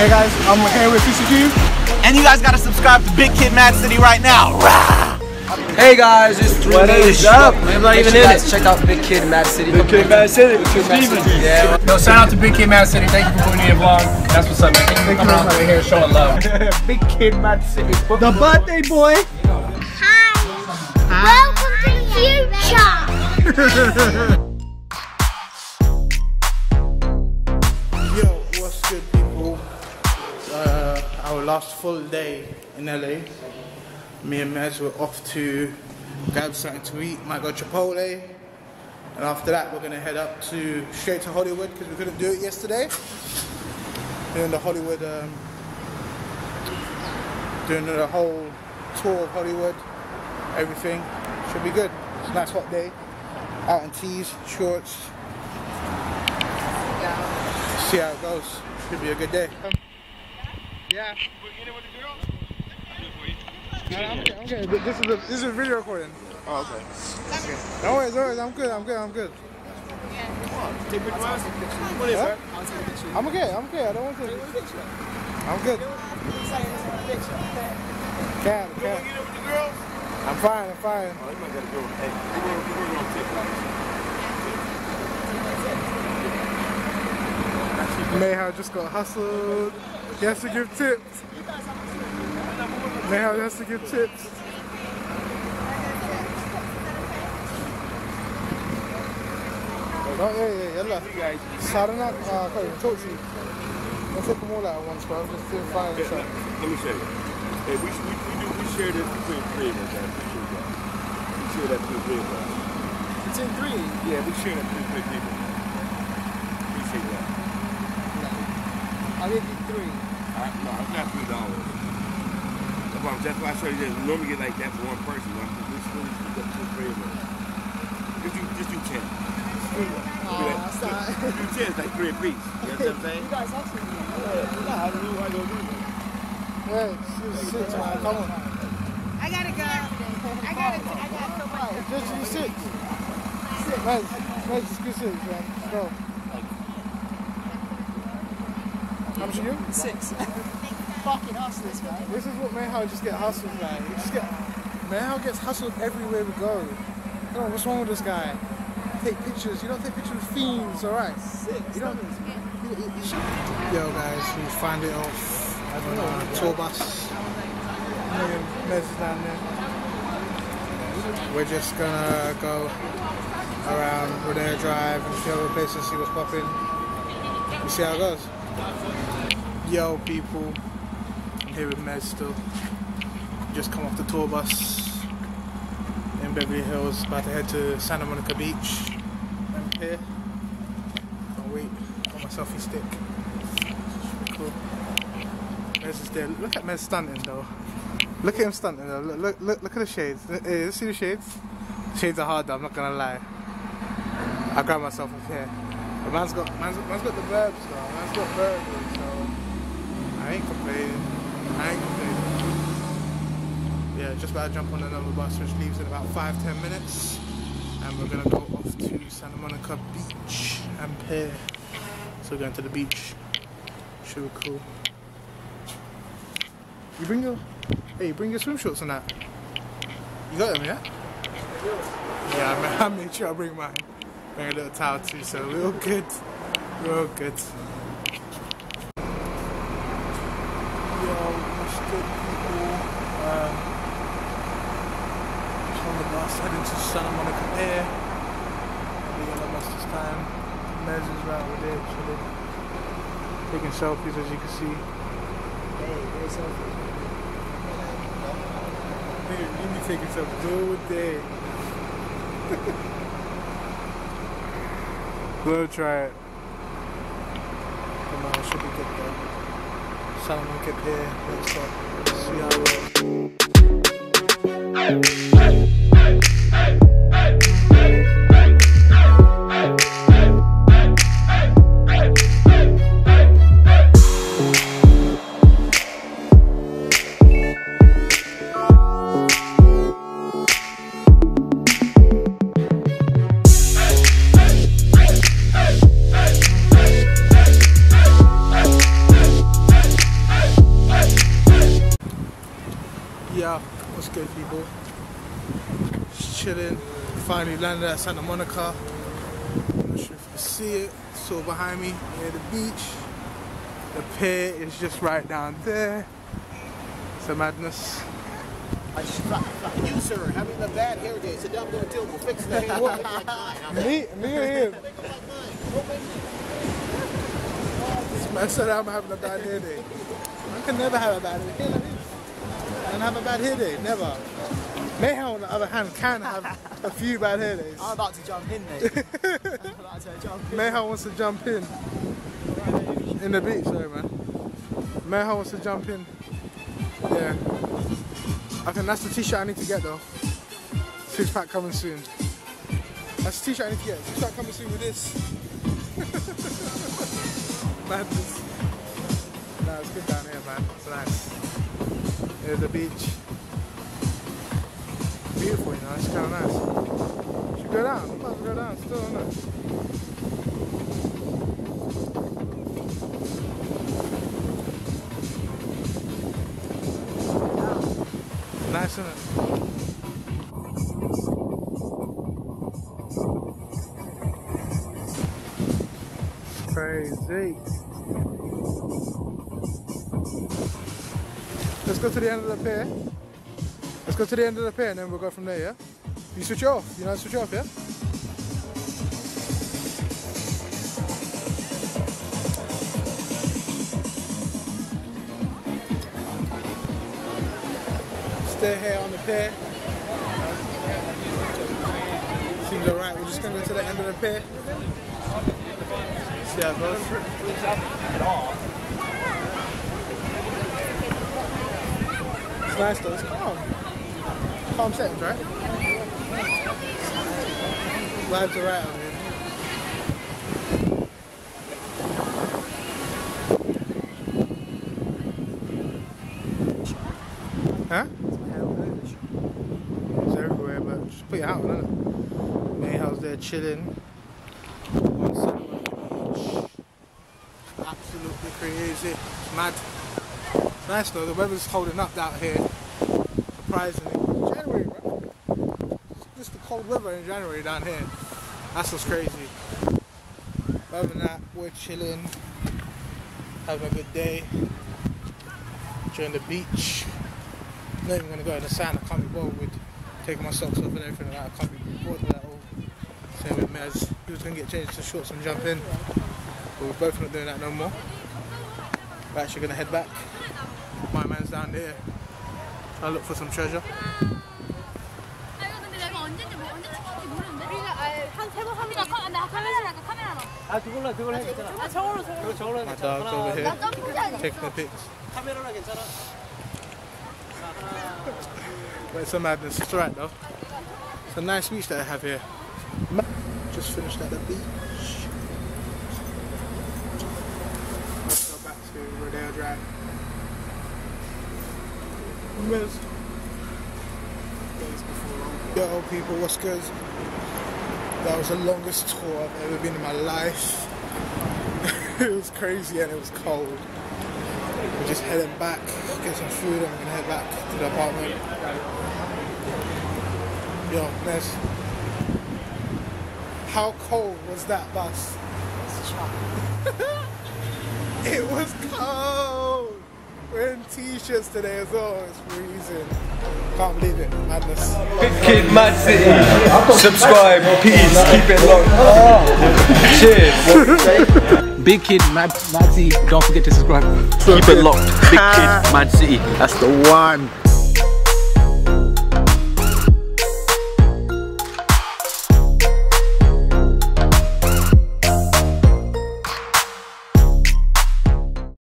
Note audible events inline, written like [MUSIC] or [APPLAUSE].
Hey guys, I'm here with CCQ. And you guys gotta subscribe to Big Kid Mad City right now. Hey guys, it's three What is up? I'm not even in it. Check out Big Kid Mad City. Big Kid Mad City. Big Kid Mad City. Yeah. No, shout out to Big Kid Mad City. Thank you for putting me in vlog. That's what's up, man. Thank you for coming out here and showing love. [LAUGHS] Big Kid Mad City. The birthday boy. Hi. Welcome to the future. [LAUGHS] Uh, our last full day in LA. Me and Mez were off to grab something to eat. Might go Chipotle, and after that, we're gonna head up to straight to Hollywood because we couldn't do it yesterday. Doing the Hollywood, um, doing the whole tour of Hollywood. Everything should be good. It's a nice hot day. Out in tees, shorts, see how it goes. Should be a good day. Yeah. I'm good. I'm good. This is a this is a video recording. Oh, okay. No worries, no worries. I'm good. I'm good. I'm good. Huh? I'm okay. I'm okay. I don't want to. I'm good. Can, can. I'm fine. I'm fine. Oh, you might gotta go. Hey, we're going to take one. Mayhaw just got hustled. He has to give tips. Mayhaw has to give tips. Oh, yeah, yeah, yeah. Sarana, uh, okay, talk to you. Don't take them all out at once, bro. I'm just doing fine. Okay, let me show you. Hey, we, we, we, do, we share this between three of us. I appreciate that. We share that between three of us. Between three. Yeah, we share that between three people. Appreciate that. I'll give you three. I, no, it's not three dollars. That's why, I show you this. Normally get like that for one person. Right? We really split up between three of us. Just do, just do ten. Do that. Oh, that's not- Do ten, it's like three apiece. You know what I'm saying? You guys have to. Nah, I don't know why I don't do that. Yeah, it's six, man. Come on. I gotta go. I gotta go. I got so much. Just do six. Mez, Mez, just do six, man. Let's go. How much are you? Six. Fucking hustlers, man. This is what Mayhaw just get hustled, man. We just get Mayhaw gets hustled everywhere we go. I don't what's wrong with this guy. Take pictures. You don't take pictures with fiends, alright? You don't. you- you- you Yo, guys, we find it off. I don't know, tour bus. Me and Mez is down there. We're just gonna go around Rodeo Drive and a few other places, see what's popping. We see how it goes. Yo, people. I'm here with Mez still. Just come off the tour bus in Beverly Hills, about to head to Santa Monica Beach. I'm here. Can't wait. Got my selfie stick. Cool. Mez is there. Look at Mez stunting though. Look at him stunting though. Look, look, look, look at the shades. Hey, eh, see the shades? Shades are hard though, I'm not gonna lie. I grab myself up here. But man's got, man's, man's got the verbs though. Man's got verbs, so I ain't complaining. I ain't complaining. Yeah, just about to jump on another bus which leaves in about five, ten minutes. And we're gonna go off to Santa Monica Beach and Pier. So we're going to the beach. Should be cool. You bring your hey, you bring your swim shorts and that. You got them, yeah? Yeah, I [LAUGHS] made, sure I bring mine. Bring a little towel too, so we're all good. We're all good. Yo, what's good, people? Um, just on the bus heading to Santa Monica Pier. We're gonna bus this time. Mez is right over there, chilling. Taking selfies, as you can see. Hey, very selfish. Nigga, you be taking selfies all day. We'll try it. Come on, should be good though. Santa Monica Pier, let's. Uh, see how it goes. Yeah, What's good, people? Just chilling. Finally landed at Santa Monica. I'm not sure if you can see it. So behind me, near the beach. The pier is just right down there. It's a madness. I just you, sir, having a bad hair day. Sit down, go until we'll fix the hair. me, me or him? I said I'm having a bad hair day. I can never have a bad hair day. Don't have a bad hair day, never. Mayhem, on the other hand, can have a few bad hair days. I'm about to jump in, mate. [LAUGHS] I'm about to jump in. Mayhem wants to jump in. In the beach, sorry man. Mayhem wants to jump in. Yeah. I think that's the t-shirt I need to get though. Six pack coming soon. That's the t-shirt I need to get. Six pack coming soon with this. [LAUGHS] Madness. Nah, it's good down here, man. It's nice. Here's the beach. Beautiful, you know. It's kind of nice. Should go down. I'm go down still, isn't it? Nice, isn't it? Crazy. Let's go to the end of the pier. Let's go to the end of the pier and then we'll go from there, yeah? You switch off. You know switch off, yeah? Stay here on the pier. Seems alright. We're just gonna go to the end of the pier. See how it goes. Nice though. It's calm. Calm settings, right? Vibes are right here. Huh? It's everywhere, but just put your hat on, innit? Mayhew's there chilling. Absolutely crazy. It's mad. Nice though, the weather's holding up out here. Surprisingly. January. It's just the cold weather in January down here. That's what's crazy. Other than that, we're chilling. Having a good day. Enjoying the beach. I'm not even gonna go in the sand. I can't be bothered with taking my socks off and everything like that. I can't be bothered with that all. Same with Mez. He was gonna get changed to shorts and jump in. But we're both not doing that no more. We're actually gonna head back. My man's down there. Trying to look for some treasure. 아 이거 근데 내가 언제인지 뭐 언제 찍었는지 모르는데. 우리가 한세번 하니까 카, 나 카메라니까 카메라로. 아, 그걸로, 그걸로 해, 괜찮아. 아 저걸로 저걸로. 그거 저걸로 해, My 괜찮아. dog's over here. 나 점프지 아니야. Taking the pics. 카메라로 괜찮아. But it's a madness. It's alright though. It's a nice beach that I have here. Just finished at the beach. Where's Yo people, what's good? That was the longest tour I've ever been in my life. [LAUGHS] it was crazy and it was cold. We're just heading back, get some food and we're gonna head back to the apartment. Yo, Ness. How cold was that bus? [LAUGHS] it was cold! We're t-shirts today as well, it's freezing. Can't believe it, madness. Big Kid Mad City. Subscribe, peace, keep it locked. Cheers. Big Kid Mad, Mad City. Don't forget to subscribe. Keep it locked. Big Kid ah. Mad City. That's the one.